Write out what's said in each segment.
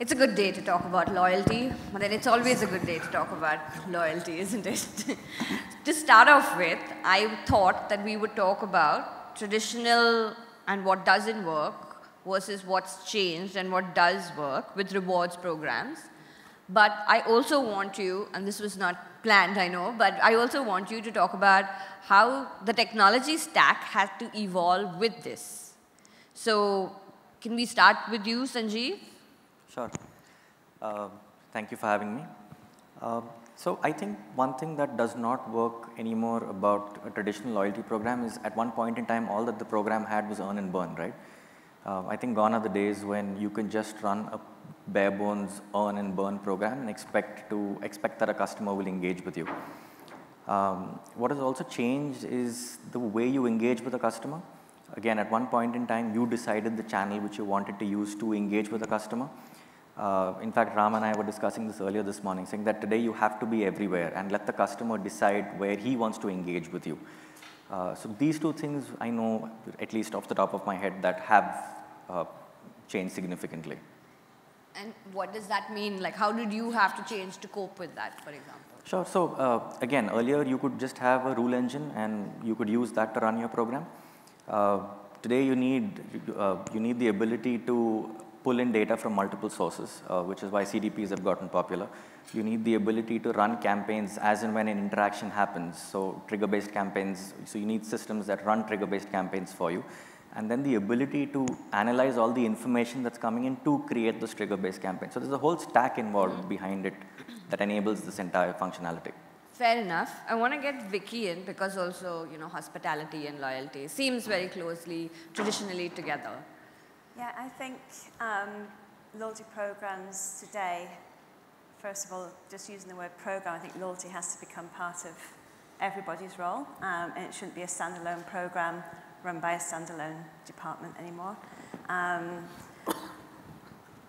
it's a good day to talk about loyalty, but then it's always a good day to talk about loyalty, isn't it? to start off with, I thought that we would talk about traditional and what doesn't work versus what's changed and what does work with rewards programs. But I also want you, and this was not planned, I know, but I also want you to talk about how the technology stack has to evolve with this. So can we start with you, Sanjeev? Sure. Uh, thank you for having me. Uh, so I think one thing that does not work anymore about a traditional loyalty program is at one point in time all that the program had was earn and burn, right? Uh, I think gone are the days when you can just run a bare bones earn and burn program and expect to expect that a customer will engage with you. Um, what has also changed is the way you engage with a customer. Again, at one point in time, you decided the channel which you wanted to use to engage with a customer. Uh, in fact, Ram and I were discussing this earlier this morning, saying that today you have to be everywhere and let the customer decide where he wants to engage with you. Uh, so these two things I know, at least off the top of my head, that have uh, changed significantly. And what does that mean? Like, how did you have to change to cope with that, for example? Sure. So uh, again, earlier you could just have a rule engine and you could use that to run your program. Uh, today you need uh, you need the ability to pull in data from multiple sources, uh, which is why CDPs have gotten popular. You need the ability to run campaigns as and when an interaction happens. So trigger-based campaigns. So you need systems that run trigger-based campaigns for you and then the ability to analyze all the information that's coming in to create those trigger-based campaigns. So there's a whole stack involved mm -hmm. behind it that enables this entire functionality. Fair enough. I want to get Vicky in because also, you know, hospitality and loyalty seems very closely, traditionally together. Yeah, I think um, loyalty programs today, first of all, just using the word program, I think loyalty has to become part of everybody's role, um, and it shouldn't be a standalone program run by a standalone department anymore. Um,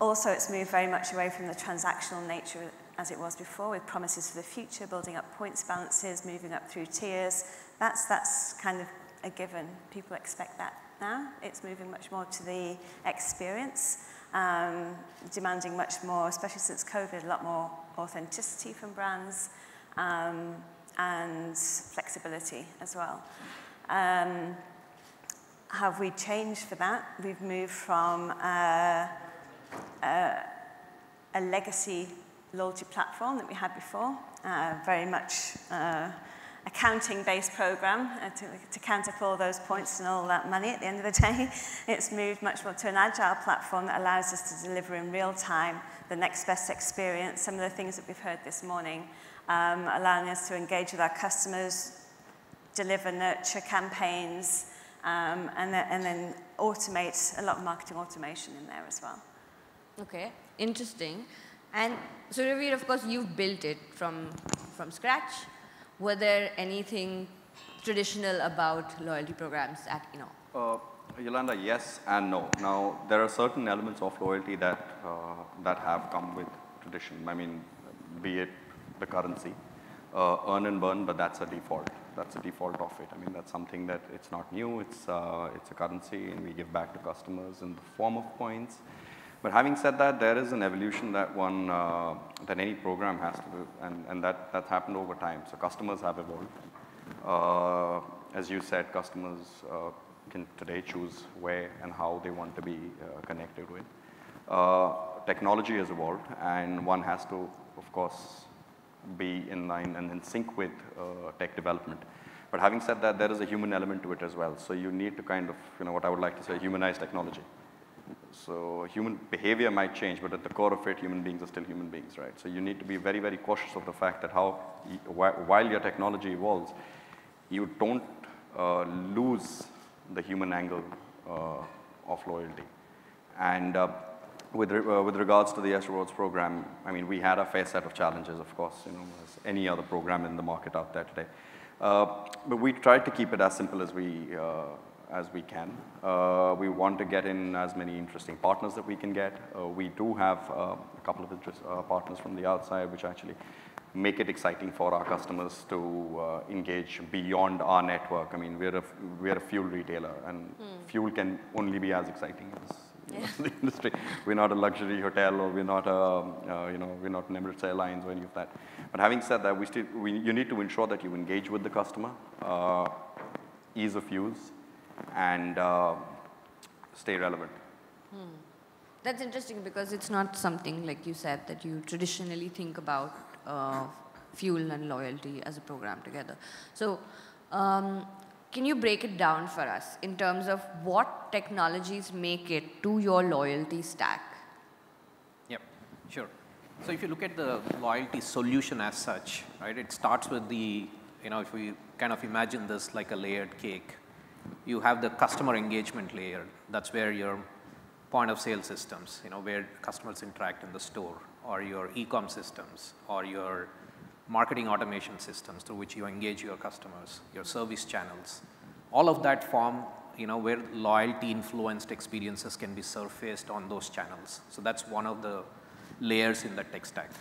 also, it's moved very much away from the transactional nature as it was before, with promises for the future, building up points balances, moving up through tiers. That's, that's kind of a given. People expect that now. It's moving much more to the experience, um, demanding much more, especially since COVID, a lot more authenticity from brands um, and flexibility as well. Um, have we changed for that? We've moved from uh, uh, a legacy loyalty platform that we had before, uh, very much uh, accounting-based program uh, to, to count up all those points and all that money at the end of the day. It's moved much more to an agile platform that allows us to deliver in real time the next best experience, some of the things that we've heard this morning, um, allowing us to engage with our customers, deliver nurture campaigns, um, and, then, and then automate a lot of marketing automation in there as well. Okay, interesting. And so Ravir, of course, you've built it from, from scratch. Were there anything traditional about loyalty programs at you know? Uh, Yolande, yes and no. Now, there are certain elements of loyalty that, uh, that have come with tradition. I mean, be it the currency, uh, earn and burn, but that's a default that's a default of it. I mean, that's something that it's not new. It's, uh, it's a currency and we give back to customers in the form of points. But having said that, there is an evolution that one, uh, that any program has to do, and, and that, that's happened over time. So customers have evolved. Uh, as you said, customers uh, can today choose where and how they want to be uh, connected with. Uh, technology has evolved, and one has to, of course, be in line and in sync with uh, tech development. But having said that, there is a human element to it as well. So you need to kind of, you know, what I would like to say, humanize technology. So human behavior might change, but at the core of it, human beings are still human beings, right? So you need to be very, very cautious of the fact that how, while your technology evolves, you don't uh, lose the human angle uh, of loyalty. And uh, with, uh, with regards to the Rewards program, I mean, we had a fair set of challenges, of course, you know, as any other program in the market out there today. Uh, but we tried to keep it as simple as we, uh, as we can. Uh, we want to get in as many interesting partners that we can get. Uh, we do have uh, a couple of interest, partners from the outside, which actually make it exciting for our customers to engage beyond our network. I mean, we're a, we're a fuel retailer, and mm. fuel can only be as exciting as the industry. We're not a luxury hotel or we're not, a, uh, you know, we're not Emirates Airlines or any of that. But having said that, we still, we, you need to ensure that you engage with the customer, uh, ease of use, and uh, stay relevant. Hmm. That's interesting because it's not something, like you said, that you traditionally think about uh, fuel and loyalty as a program together. So, um, can you break it down for us in terms of what technologies make it to your loyalty stack? Yep, sure. So if you look at the loyalty solution as such, right, it starts with the, you know, if we kind of imagine this like a layered cake, you have the customer engagement layer. That's where your point of sale systems, you know, where customers interact in the store, or your e-com systems, or your marketing automation systems through which you engage your customers, your service channels. All of that form, you know, where loyalty influenced experiences can be surfaced on those channels. So that's one of the layers in the tech stack.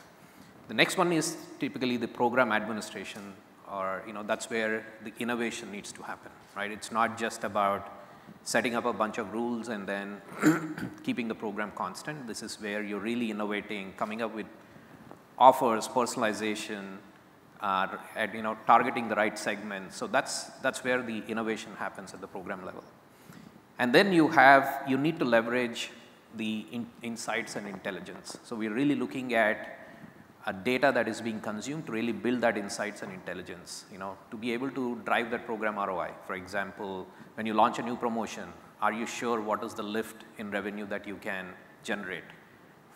The next one is typically the program administration or, you know, that's where the innovation needs to happen, right? It's not just about setting up a bunch of rules and then keeping the program constant. This is where you're really innovating, coming up with offers, personalization, uh, at, you know, targeting the right segment. So that's, that's where the innovation happens at the program level. And then you have, you need to leverage the in, insights and intelligence. So we're really looking at a data that is being consumed to really build that insights and intelligence, you know, to be able to drive that program ROI. For example, when you launch a new promotion, are you sure what is the lift in revenue that you can generate?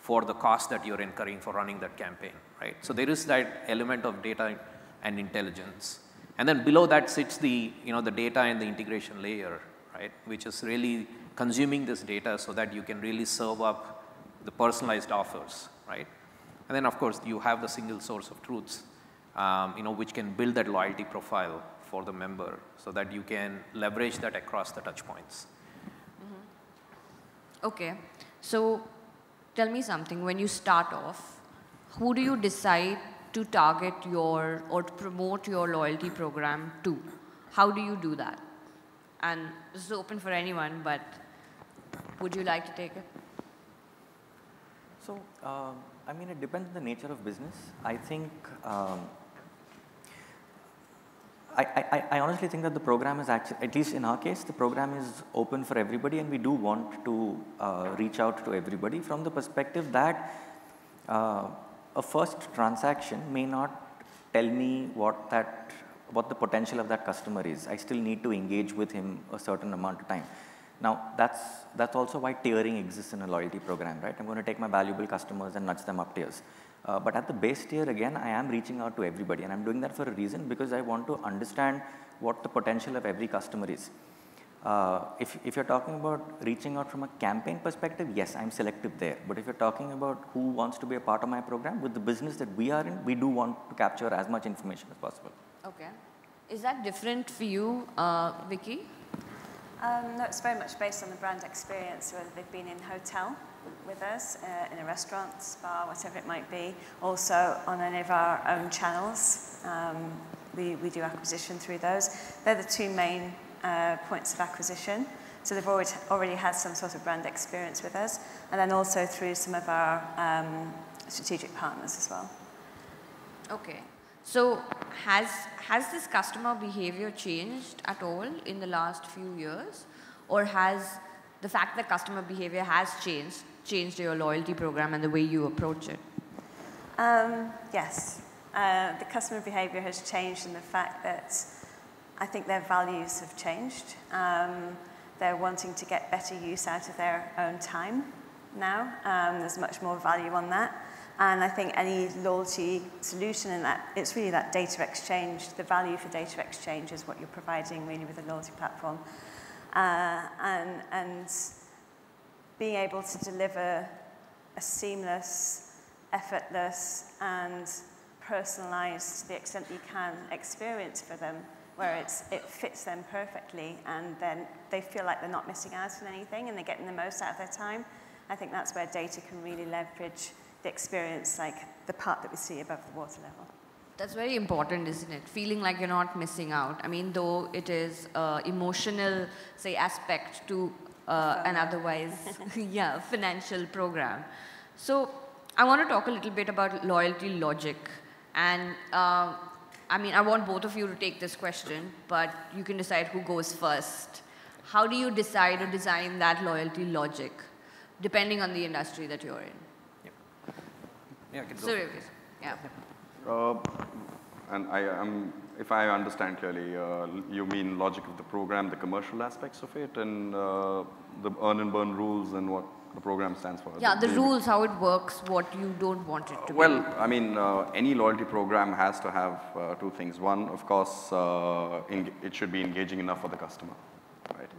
for the cost that you're incurring for running that campaign, right? So there is that element of data and intelligence. And then below that sits the, you know, the data and the integration layer, right? Which is really consuming this data so that you can really serve up the personalized offers, right? And then of course you have the single source of truths, um, you know, which can build that loyalty profile for the member so that you can leverage that across the touch points. Mm -hmm. Okay. So tell me something, when you start off, who do you decide to target your or to promote your loyalty program to? How do you do that? And this is open for anyone, but would you like to take it? So, um, I mean, it depends on the nature of business. I think um, I, I, I, honestly think that the program is actually, at least in our case, the program is open for everybody and we do want to uh, reach out to everybody from the perspective that uh, a first transaction may not tell me what that, what the potential of that customer is. I still need to engage with him a certain amount of time. Now, that's, that's also why tiering exists in a loyalty program, right? I'm going to take my valuable customers and nudge them up tiers. Uh, but at the base tier again, I am reaching out to everybody and I'm doing that for a reason because I want to understand what the potential of every customer is. Uh, if, if you're talking about reaching out from a campaign perspective, yes, I'm selective there. But if you're talking about who wants to be a part of my program, with the business that we are in, we do want to capture as much information as possible. Okay. Is that different for you, uh, Vicky? Um, no, it's very much based on the brand experience, whether they've been in hotel with us uh, in a restaurant, spa, whatever it might be. Also on any of our own channels, um, we, we do acquisition through those. They're the two main uh, points of acquisition. So they've already, already had some sort of brand experience with us. And then also through some of our um, strategic partners as well. Okay. So has, has this customer behavior changed at all in the last few years? Or has the fact that customer behavior has changed, changed your loyalty program and the way you approach it? Um, yes. Uh, the customer behavior has changed in the fact that I think their values have changed. Um, they're wanting to get better use out of their own time now. Um, there's much more value on that. And I think any loyalty solution in that, it's really that data exchange. The value for data exchange is what you're providing really with a loyalty platform uh, and, and being able to deliver a seamless, effortless, and personalized to the extent you can experience for them where it's, it fits them perfectly and then they feel like they're not missing out on anything and they're getting the most out of their time. I think that's where data can really leverage the experience, like the part that we see above the water level. That's very important, isn't it? Feeling like you're not missing out. I mean, though it is uh, emotional, say, aspect to uh, an otherwise, yeah, financial program. So I want to talk a little bit about loyalty logic. And uh, I mean, I want both of you to take this question, but you can decide who goes first. How do you decide or design that loyalty logic, depending on the industry that you're in? Yeah, I can go. So, yeah. Uh, and I am, if I understand clearly, uh, you mean logic of the program, the commercial aspects of it, and uh, the earn and burn rules and what the program stands for. Yeah, the Do you- rules, how it works, what you don't want it to Well, be. I mean, uh, any loyalty program has to have uh, two things. One, of course, uh, it should be engaging enough for the customer, right?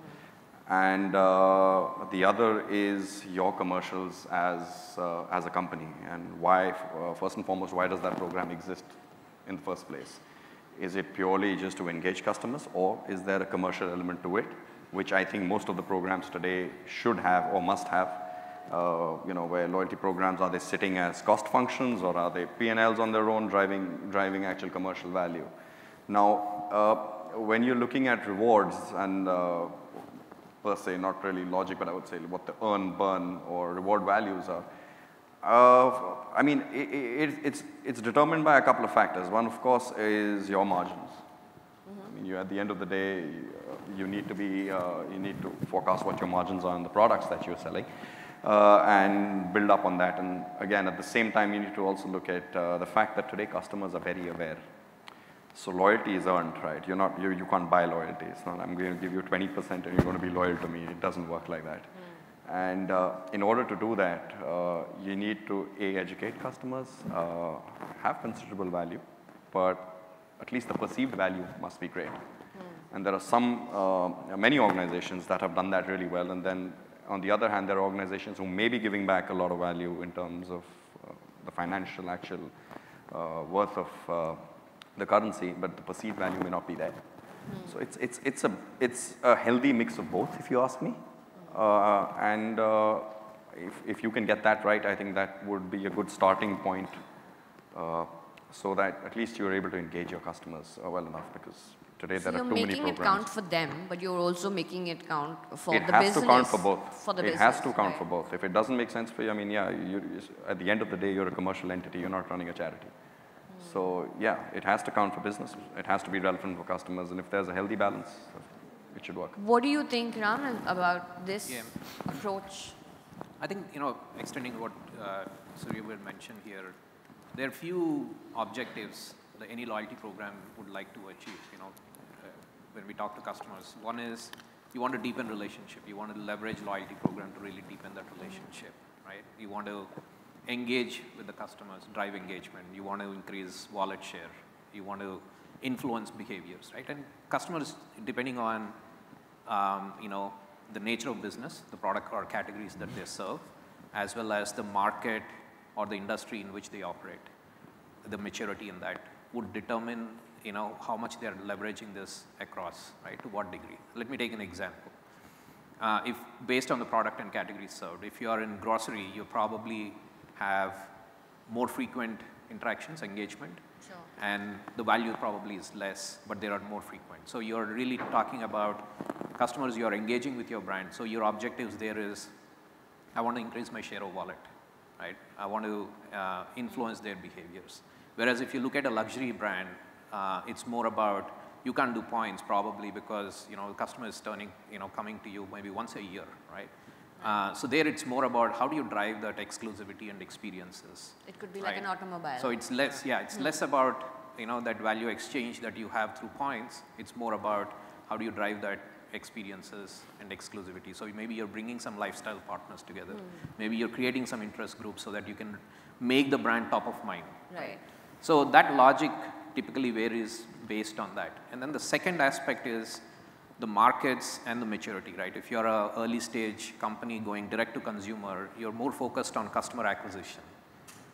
And uh, the other is your commercials as, uh, as a company and why, uh, first and foremost, why does that program exist in the first place? Is it purely just to engage customers or is there a commercial element to it, which I think most of the programs today should have or must have? Uh, you know, where loyalty programs, are they sitting as cost functions or are they P&Ls on their own driving, driving actual commercial value? Now, uh, when you're looking at rewards and uh, per se, not really logic, but I would say what the earn, burn, or reward values are. Uh, I mean, i i it, it's, it's determined by a couple of factors. One, of course, is your margins. I mean, you, at the end of the day, uh, you need to be, uh, you need to forecast what your margins are on the products that you're selling. Uh, and build up on that. And again, at the same time, you need to also look at uh, the fact that today customers are very aware. So loyalty is earned, right? You're not, you, you can't buy loyalty. It's not, I'm going to give you 20% and you're going to be loyal to me. It doesn't work like that. And uh, in order to do that, uh, you need to A, educate customers, uh, have considerable value, but at least the perceived value must be great. And there are some, uh, many organizations that have done that really well. And then on the other hand, there are organizations who may be giving back a lot of value in terms of uh, the financial actual uh, worth of uh, the currency, but the perceived value may not be there. So it's, it's, it's, a, it's a healthy mix of both, if you ask me. Uh, and uh, if, if you can get that right, I think that would be a good starting point uh, so that at least you're able to engage your customers uh, well enough because today So there are too many programs. you're making it count for them, but you're also making it count for it the has to count for both. For the it business. has to count right. for both. If it doesn't make sense for you, I mean, yeah, you, you, at the end of the day, you're a commercial entity. You're not running a charity. So yeah, it has to count for business. It has to be relevant for customers, and if there's a healthy balance, it should work. What do you think, Ram, about this Yeah. approach? I think, you know, extending what uh, Surya will mention here, there are few objectives that any loyalty program would like to achieve, you know, uh, when we talk to customers. One is you want to deepen relationship. You want to leverage loyalty program to really deepen that relationship, right? You want to engage with the customers, drive engagement. You want to increase wallet share. You want to influence behaviors, right? And customers, depending on um, you know, the nature of business, the product or categories that they serve, as well as the market or the industry in which they operate. The maturity in that would determine, you know, how much they are leveraging this across, right? To what degree? Let me take an example. Uh, if based on the product and category served, if you are in grocery, you're probably have more frequent interactions, engagement, Sure. and the value probably is less, but they are more frequent. So you're really talking about customers you are engaging with your brand. So your objectives there is, I want to increase my share of wallet, right? I want to uh, influence their behaviors. Whereas if you look at a luxury brand, uh, it's more about you can't do points probably because you know the customer is turning, you know, coming to you maybe once a year, right? Uh, so there it's more about how do you drive that exclusivity and experiences. It could be like an automobile. So it's less, yeah, it's less about, you know, that value exchange that you have through points. It's more about how do you drive that experiences and exclusivity. So maybe you're bringing some lifestyle partners together. Maybe you're creating some interest groups so that you can make the brand top of mind. right. So that logic typically varies based on that. And then the second aspect is the markets and the maturity, right? If you're a early stage company going direct to consumer, you're more focused on customer acquisition,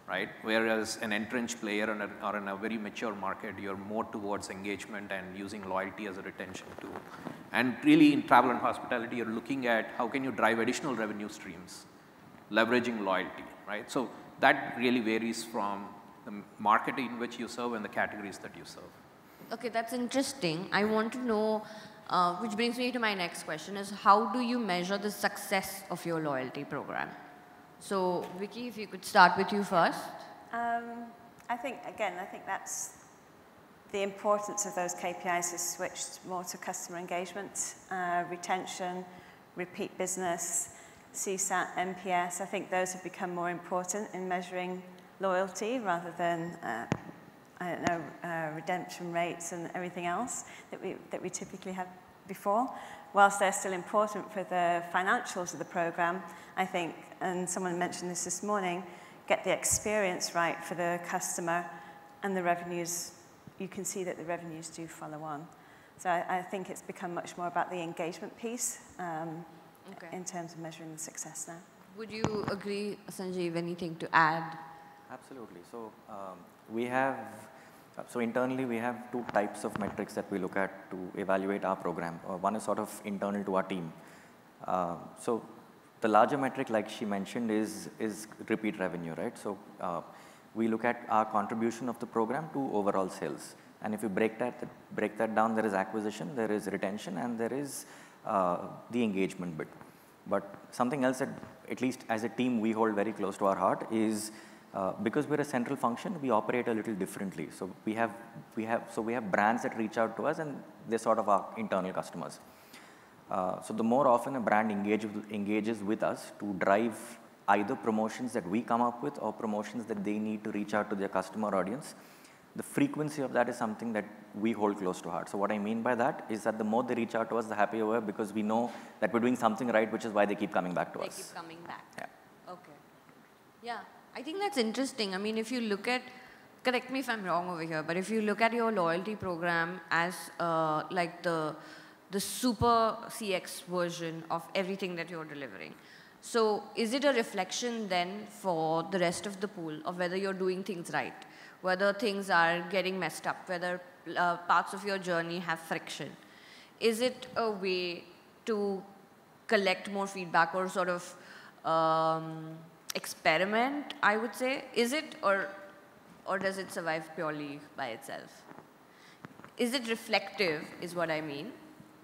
right? Whereas an entrenched player in a, or in a very mature market, you're more towards engagement and using loyalty as a retention tool. And really in travel and hospitality, you're looking at how can you drive additional revenue streams, leveraging loyalty, right? So that really varies from the market in which you serve and the categories that you serve. Okay, that's interesting. I want to know Uh, which brings me to my next question is how do you measure the success of your loyalty program? So Vicky, if you could start with you first. Um, I think, again, I think that's the importance of those KPIs has switched more to customer engagement, uh, retention, repeat business, CSAT, NPS. I think those have become more important in measuring loyalty rather than, uh, I don't know, uh, redemption rates and everything else that we, that we typically have before. Whilst they're still important for the financials of the program, I think, and someone mentioned this this morning, get the experience right for the customer and the revenues, you can see that the revenues do follow on. So I, I think it's become much more about the engagement piece um, Okay. in terms of measuring the success now. Would you agree, Sanjeev, anything to add? Absolutely. So um, we have, so internally we have two types of metrics that we look at to evaluate our program. Uh, one is sort of internal to our team. Uh, so the larger metric, like she mentioned, is is repeat revenue, right? So uh, we look at our contribution of the program to overall sales. And if you break that break that down, there is acquisition, there is retention, and there is uh, the engagement bit. But something else that, at least as a team, we hold very close to our heart is uh, because we're a central function, we operate a little differently. So we have, we have, so we have brands that reach out to us, and they're sort of our internal customers. Uh, so the more often a brand engage with, engages with us to drive either promotions that we come up with or promotions that they need to reach out to their customer audience, the frequency of that is something that we hold close to heart. So what I mean by that is that the more they reach out to us, the happier we're because we know that we're doing something right, which is why they keep coming back to They us. They keep coming back. Yeah. Okay. Yeah, I think that's interesting. I mean, if you look at, correct me if I'm wrong over here, but if you look at your loyalty program as uh, like the the super CX version of everything that you're delivering. So is it a reflection then for the rest of the pool of whether you're doing things right, whether things are getting messed up, whether uh, parts of your journey have friction? Is it a way to collect more feedback or sort of um, experiment, I would say? Is it or, or does it survive purely by itself? Is it reflective, is what I mean,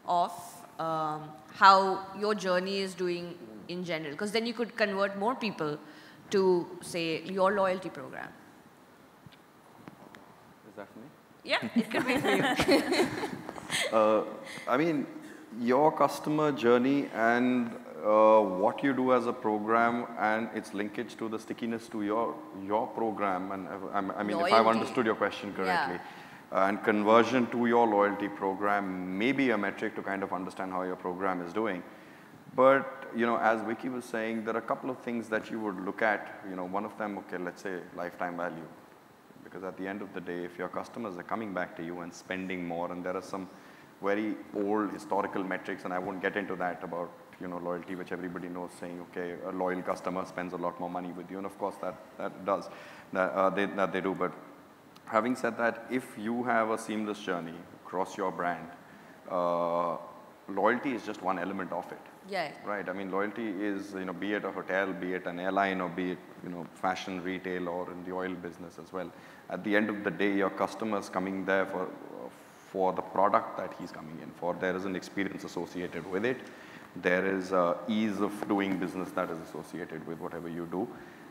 of um, how your journey is doing in general? Because then you could convert more people to, say, your loyalty program. Is that for me? Yeah, it could be for you. Uh, I mean, your customer journey and uh, what you do as a program and its linkage to the stickiness to your your program and uh, I mean, if I've understood your question correctly, Yeah. uh, and conversion to your loyalty program may be a metric to kind of understand how your program is doing. But you know, as Vicky was saying, there are a couple of things that you would look at. You know, one of them, okay, let's say lifetime value because at the end of the day, if your customers are coming back to you and spending more, and there are some very old historical metrics, and I won't get into that about you know loyalty, which everybody knows, saying okay, a loyal customer spends a lot more money with you, and of course that that does that uh, they that they do. But having said that, if you have a seamless journey across your brand, uh, loyalty is just one element of it. yeah. Right. I mean, loyalty is, you know, be it a hotel, be it an airline, or be it, you know, fashion, retail, or in the oil business as well. At the end of the day, your customer's coming there for, for the product that he's coming in for. There is an experience associated with it. There is uh, ease of doing business that is associated with whatever you do.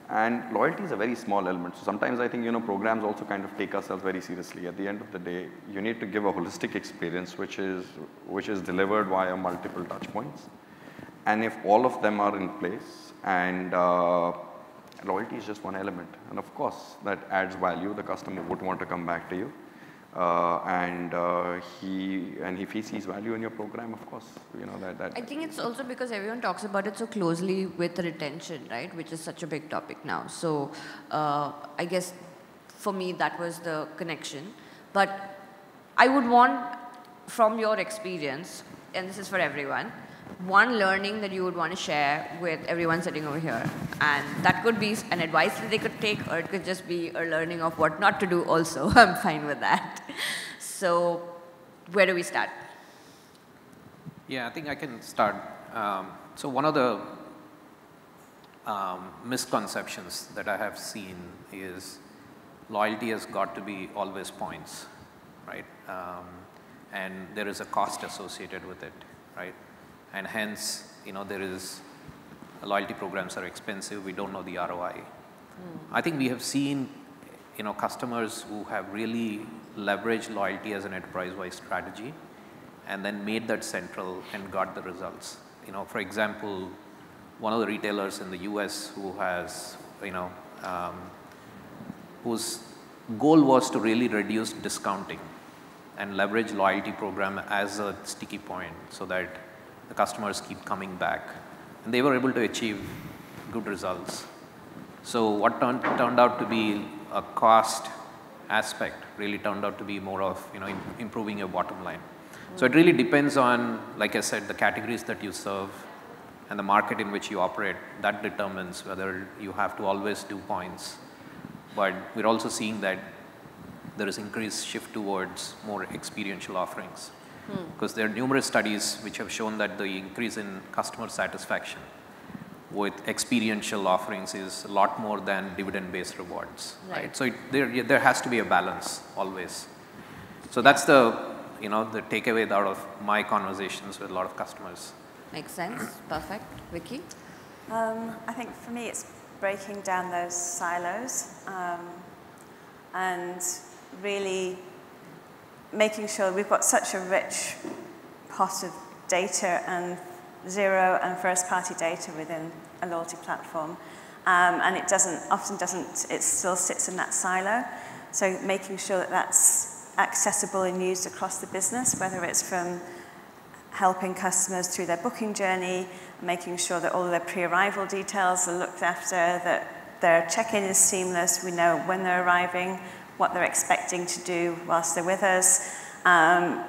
And loyalty is a very small element. So sometimes I think, you know, programs also kind of take ourselves very seriously. At the end of the day, you need to give a holistic experience, which is, which is delivered via multiple touch points. And if all of them are in place and uh, loyalty is just one element. And of course, that adds value. The customer would want to come back to you. Uh, and uh, he and if he sees value in your program, of course, you know that that I think it's also because everyone talks about it so closely with retention, right? Which is such a big topic now. So uh, I guess for me that was the connection. But I would want from your experience, and this is for everyone, one learning that you would want to share with everyone sitting over here. And that could be an advice that they could take, or it could just be a learning of what not to do also. I'm fine with that. So where do we start? Yeah, I think I can start. Um, so one of the um, misconceptions that I have seen is loyalty has got to be always points, right? Um, and there is a cost associated with it, right? And hence, you know, there is loyalty programs are expensive. We don't know the ROI. Mm. I think we have seen, you know, customers who have really leveraged loyalty as an enterprise-wide strategy, and then made that central and got the results. You know, for example, one of the retailers in the U.S. who has, you know, um, whose goal was to really reduce discounting and leverage loyalty program as a sticky point so that the customers keep coming back. And they were able to achieve good results. So what turned, turned out to be a cost aspect really turned out to be more of, you know, Im improving your bottom line. So it really depends on, like I said, the categories that you serve and the market in which you operate. That determines whether you have to always do points. But we're also seeing that there is increased shift towards more experiential offerings. Because there are numerous studies which have shown that the increase in customer satisfaction with experiential offerings is a lot more than dividend-based rewards, right? right? So it, there, there has to be a balance always. So that's the, you know, the takeaway out of my conversations with a lot of customers. Makes sense. Perfect. Vicky? Um, I think for me it's breaking down those silos um, and really making sure we've got such a rich pot of data and zero and first party data within a loyalty platform. Um, and it doesn't, often doesn't, it still sits in that silo. So making sure that that's accessible and used across the business, whether it's from helping customers through their booking journey, making sure that all of their pre-arrival details are looked after, that their check-in is seamless, we know when they're arriving, what they're expecting to do whilst they're with us, um,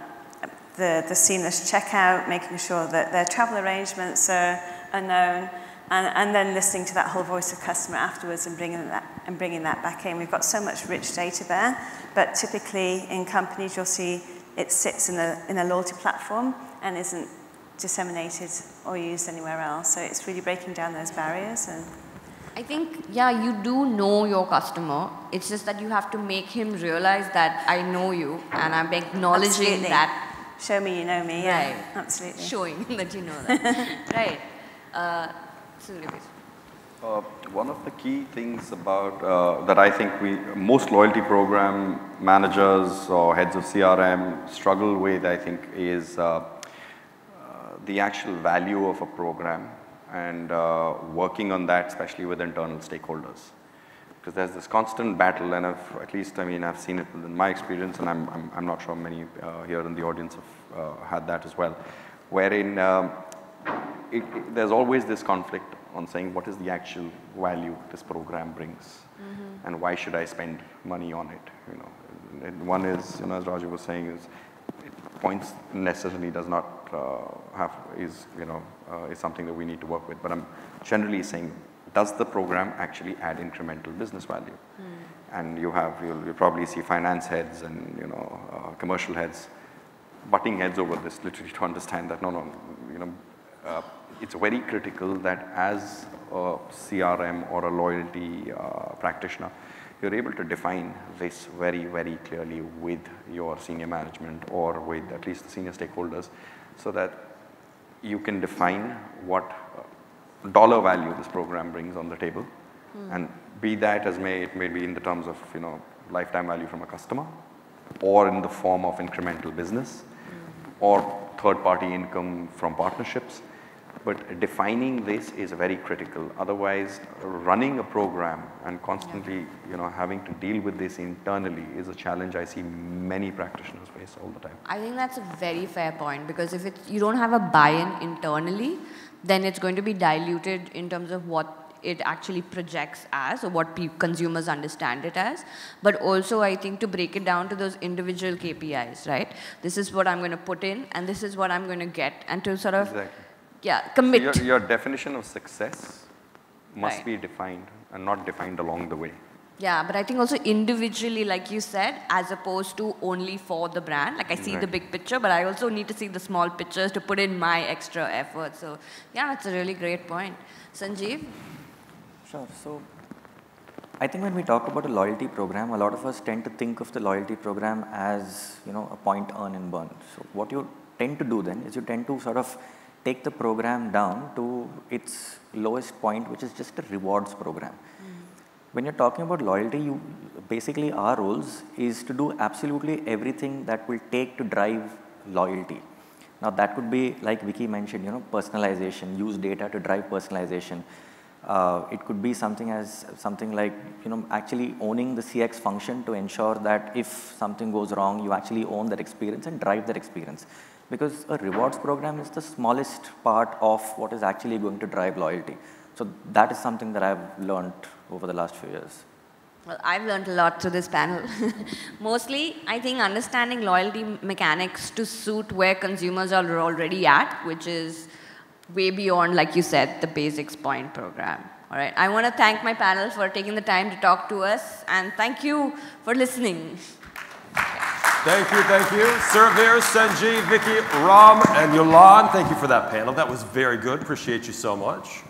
the, the seamless checkout, making sure that their travel arrangements are, are known, and, and then listening to that whole voice of customer afterwards and bringing that, and bringing that back in. We've got so much rich data there, but typically in companies you'll see it sits in a, in a loyalty platform and isn't disseminated or used anywhere else. So it's really breaking down those barriers and I think, yeah, you do know your customer. It's just that you have to make him realize that I know you and I'm acknowledging Absolutely. that Show me you know me, yeah, right. absolutely. Showing that you know that. right. Uh, uh, one of the key things about uh, that I think we most loyalty program managers or heads of CRM struggle with, I think, is uh, uh, the actual value of a program and uh, working on that, especially with internal stakeholders. Because there's this constant battle and I've, at least I mean I've seen it in my experience and I'm, I'm, I'm not sure many uh, here in the audience have uh, had that as well wherein um, it, it, there's always this conflict on saying what is the actual value this program brings? Mm -hmm. and why should I spend money on it you know? And one is you know as Raju was saying is points necessarily does not have is you know uh, is something that we need to work with but I'm generally saying does the program actually add incremental business value? Mm. And you have, you'll, you'll, probably see finance heads and, you know, uh, commercial heads butting heads over this literally to understand that, no, no, you know, uh, it's very critical that as a CRM or a loyalty uh, practitioner, you're able to define this very, very clearly with your senior management or with at least the senior stakeholders so that you can define what dollar value this program brings on the table. Mm. And be that as may, it may be in the terms of, you know, lifetime value from a customer or in the form of incremental business mm. or third party income from partnerships. But defining this is very critical. Otherwise, running a program and constantly, you know, having to deal with this internally is a challenge I see many practitioners face all the time. I think that's a very fair point because if it's, you don't have a buy-in internally, then it's going to be diluted in terms of what it actually projects as or what consumers understand it as. But also, I think to break it down to those individual KPIs, right? This is what I'm going to put in and this is what I'm going to get. And to sort of, exactly. Yeah, commit. So your, your, definition of success must right. be defined and not defined along the way. Yeah, but I think also individually, like you said, as opposed to only for the brand. Like I see right. the big picture, but I also need to see the small pictures to put in my extra effort. So yeah, that's a really great point. Sanjeev? Sure. So I think when we talk about a loyalty program, a lot of us tend to think of the loyalty program as, you know, a point earn and burn. So what you tend to do then is you tend to sort of take the program down to its lowest point, which is just a rewards program. When you're talking about loyalty, you basically our roles is to do absolutely everything that will take to drive loyalty. Now that could be like Vicky mentioned, you know, personalization, use data to drive personalization. Uh, it could be something as something like you know actually owning the CX function to ensure that if something goes wrong, you actually own that experience and drive that experience. Because a rewards program is the smallest part of what is actually going to drive loyalty. So that is something that I've learned over the last few years. Well, I've learned a lot through this panel. Mostly, I think understanding loyalty mechanics to suit where consumers are already at, which is way beyond, like you said, the basics point program. All right. I want to thank my panel for taking the time to talk to us, and thank you for listening. Thank you, thank you. Suryaveer, Sanjeev, Vicky, Ram, and Yolande, thank you for that panel. That was very good. Appreciate you so much.